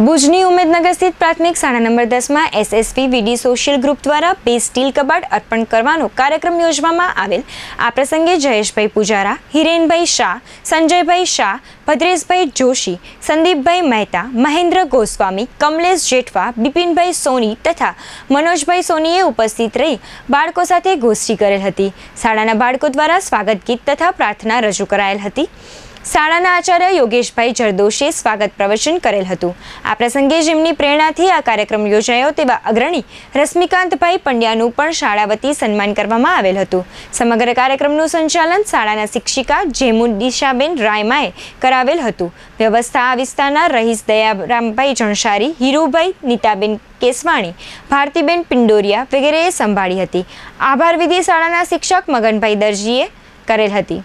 ભુજની ઉમેદનગર સ્થિત પ્રાથમિક શાળા નંબર દસમાં એસએસપી વીડી સોશિયલ ગ્રુપ દ્વારા બે સ્ટીલ કબાટ અર્પણ કરવાનો કાર્યક્રમ યોજવામાં આવેલ. આ પ્રસંગે જયેશભાઈ પૂજારા, હિરેનભાઈ શાહ, સંજયભાઈ શાહ ભદ્રેશભાઈ જોશી, સંદીપભાઈ મહેતા, મહેન્દ્ર ગોસ્વામી, કમલેશ જેઠવા, બિપિનભાઈ સોની તથા મનોજભાઈ સોનીએ ઉપસ્થિત રહી બાળકો સાથે ગોષ્ઠી કરેલ હતી. શાળાના બાળકો દ્વારા સ્વાગત ગીત તથા પ્રાર્થના રજૂ કરાયેલ હતી. શાળાના આચાર્ય યોગેશભાઈ જરદોશીએ સ્વાગત પ્રવચન કરેલ હતું. આ પ્રસંગે જેમની પ્રેરણાથી આ કાર્યક્રમ યોજાયો તેવા અગ્રણી રશ્મિકાંતભાઈ પંડ્યાનું પણ શાળા વતી સન્માન કરવામાં આવેલ હતું. સમગ્ર કાર્યક્રમનું સંચાલન શાળાના શિક્ષિકા જેમુ દિશાબેન રાયમાએ કરાવેલ હતું. વ્યવસ્થા આ વિસ્તારના રહીશ દયારામભાઈ જણસારી હીરુભાઈ નીતાબેન કેસવાણી, ભારતીબેન પિંડોરિયા વગેરેએ સંભાળી હતી. આભાર વિધિ શાળાના શિક્ષક મગનભાઈ દરજીએ કરેલ હતી.